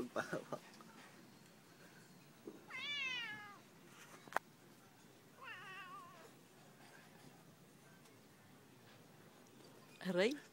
luôn bà Rei?